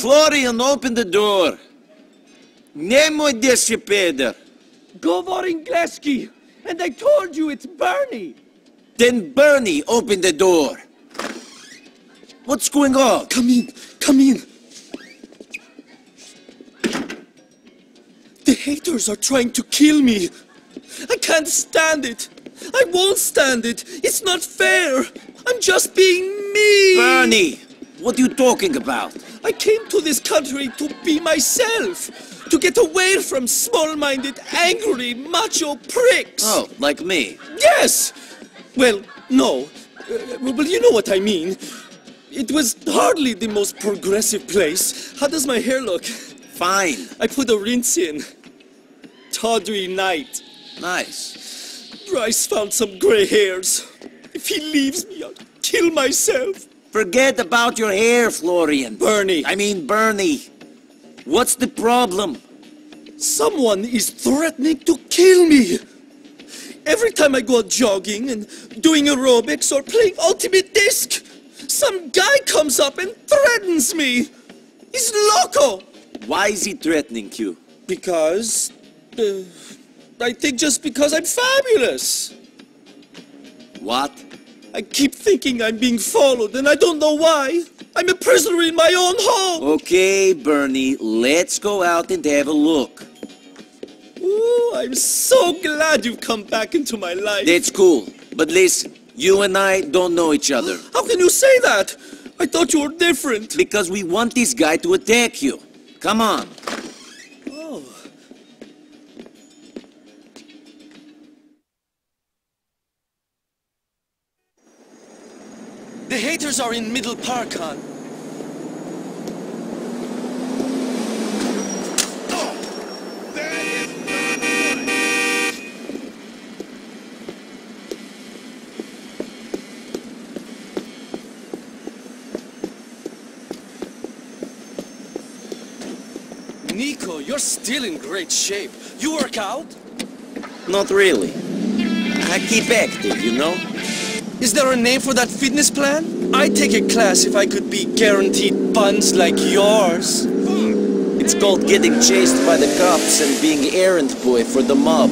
Florian, open the door. Nemo Deshipeder. Govor Ingleski! And I told you it's Bernie! Then Bernie, open the door. What's going on? Come in, come in. The haters are trying to kill me. I can't stand it. I won't stand it. It's not fair. I'm just being me. Bernie, what are you talking about? I came to this country to be myself. To get away from small-minded, angry, macho pricks. Oh, like me. Yes! Well, no. Uh, well, you know what I mean. It was hardly the most progressive place. How does my hair look? Fine. I put a rinse in. Tawdry night. Nice. Bryce found some gray hairs. If he leaves me, I'll kill myself. Forget about your hair, Florian. Bernie. I mean, Bernie. What's the problem? Someone is threatening to kill me. Every time I go out jogging and doing aerobics or playing Ultimate Disc, some guy comes up and threatens me. He's loco. Why is he threatening you? Because. Uh, I think just because I'm fabulous. What? I keep thinking I'm being followed and I don't know why. I'm a prisoner in my own home. Okay, Bernie, let's go out and have a look. Ooh, I'm so glad you've come back into my life. That's cool. But listen, you and I don't know each other. How can you say that? I thought you were different. Because we want this guy to attack you. Come on. The haters are in Middle Park, Han. Niko, you're still in great shape. You work out? Not really. I keep active, you know? Is there a name for that fitness plan? I'd take a class if I could be guaranteed buns like yours. It's called getting chased by the cops and being errand boy for the mob.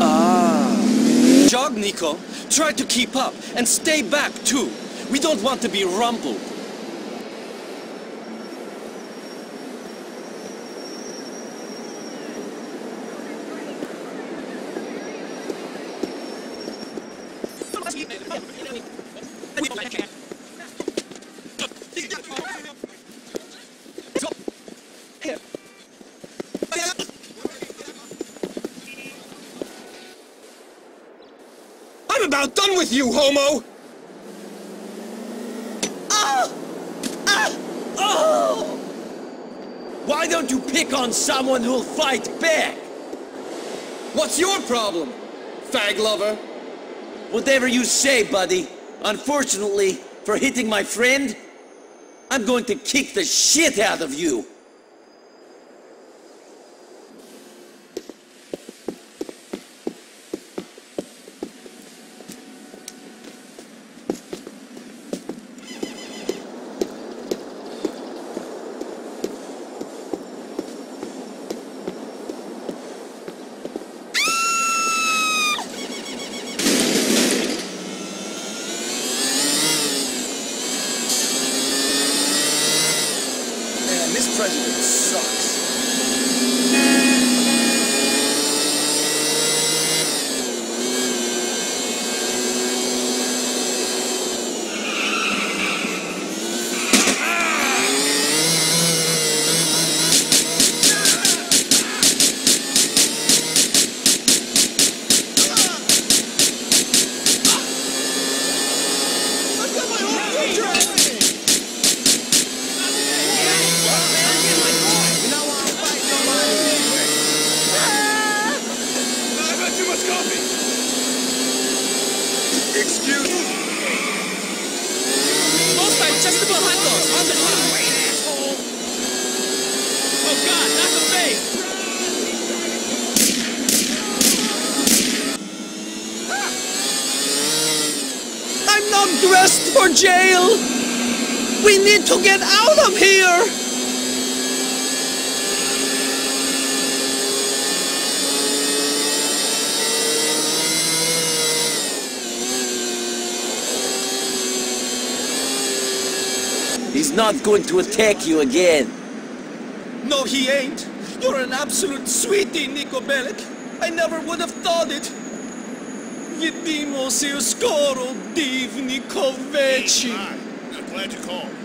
Ah. Jog, Niko. Try to keep up and stay back, too. We don't want to be rumbled. I'm about done with you, homo! Ah! Ah! Oh! Why don't you pick on someone who'll fight back? What's your problem, fag lover? Whatever you say, buddy. Unfortunately, for hitting my friend, I'm going to kick the shit out of you. Man, this president sucks. Excuse. Most digestible hot dogs on the top. Oh God, not the face! I'm not dressed for jail! We need to get out of here! He's not going to attack you again. No, he ain't. You're an absolute sweetie, Niko Bellic. I never would have thought it. Vidimo se skoro divni koveči. Hi. Glad you called.